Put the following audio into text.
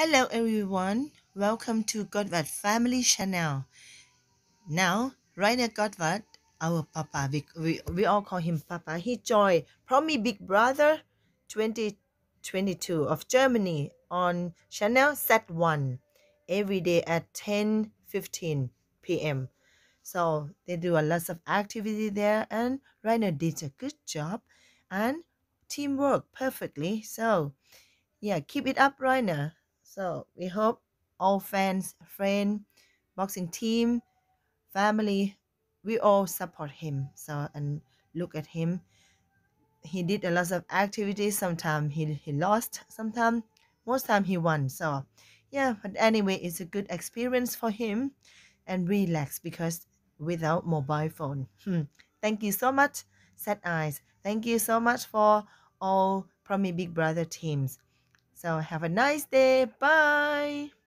Hello everyone, welcome to Gottwald Family Channel. Now, Rainer Gottwald, our papa, we, we, we all call him papa, he joined Promi Big Brother 2022 of Germany on Channel Sat 1 every day at 10.15 p.m. So they do a lot of activity there and Rainer did a good job and teamwork perfectly. So yeah, keep it up, Rainer. So we hope all fans, friend, boxing team, family, we all support him. So and look at him. He did a lot of activities. Sometimes he, he lost, sometimes most time he won. So yeah, but anyway, it's a good experience for him and relax because without mobile phone. Hmm. Thank you so much, Set Eyes. Thank you so much for all Promi Big Brother teams. So have a nice day. Bye.